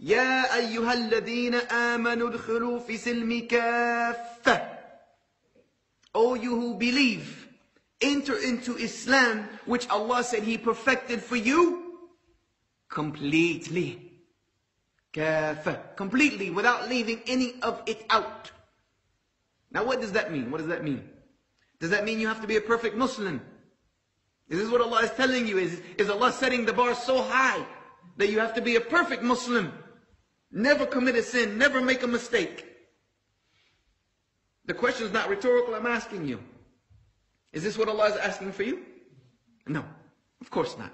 يا أيها الذين آمنوا ادخلوا في سلم كافة O you who believe, enter into Islam, which Allah said He perfected for you completely. كافة. Completely, without leaving any of it out. Now what does that mean? What does that mean? Does that mean you have to be a perfect Muslim? Is this what Allah is telling you? Is, is Allah setting the bar so high that you have to be a perfect Muslim? Never commit a sin, never make a mistake. The question is not rhetorical, I'm asking you. Is this what Allah is asking for you? No, of course not.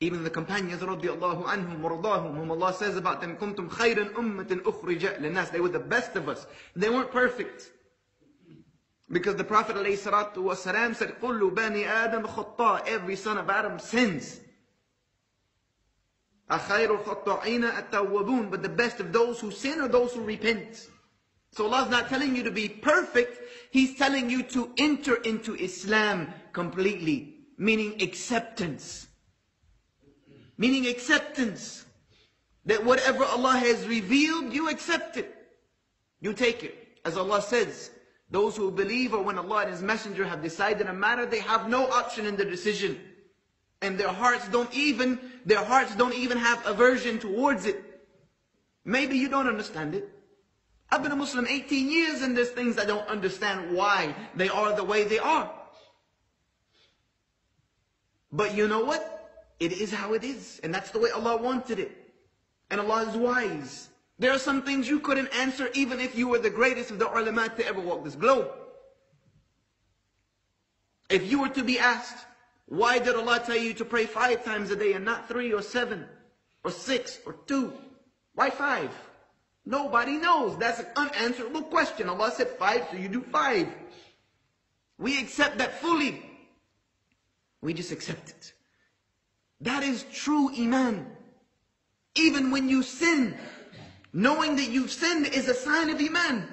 Even the companions radiallahu anhum وَرَضَاهُمْ whom Allah says about them, كُنْتُمْ خَيْرًا أُمَّةٍ أُخْرِجَ لِلنَّاسِ They were the best of us. They weren't perfect. Because the Prophet ﷺ said, كُلُّ بَنِي آدَمْ خَطَّاء Every son of Adam sins. But the best of those who sin are those who repent. So Allah's not telling you to be perfect. He's telling you to enter into Islam completely. Meaning acceptance. Meaning acceptance. That whatever Allah has revealed, you accept it. You take it. As Allah says, those who believe or when Allah and His Messenger have decided a matter, they have no option in the decision. And their hearts don't even, their hearts don't even have aversion towards it. Maybe you don't understand it. I've been a Muslim 18 years and there's things I don't understand why they are the way they are. But you know what? It is how it is. And that's the way Allah wanted it. And Allah is wise. There are some things you couldn't answer even if you were the greatest of the ulama to ever walk this globe. If you were to be asked, why did Allah tell you to pray five times a day and not three or seven or six or two? Why five? Nobody knows. That's an unanswerable question. Allah said five, so you do five. We accept that fully. We just accept it. That is true Iman. Even when you sin, knowing that you've sinned is a sign of Iman.